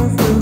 Jesus still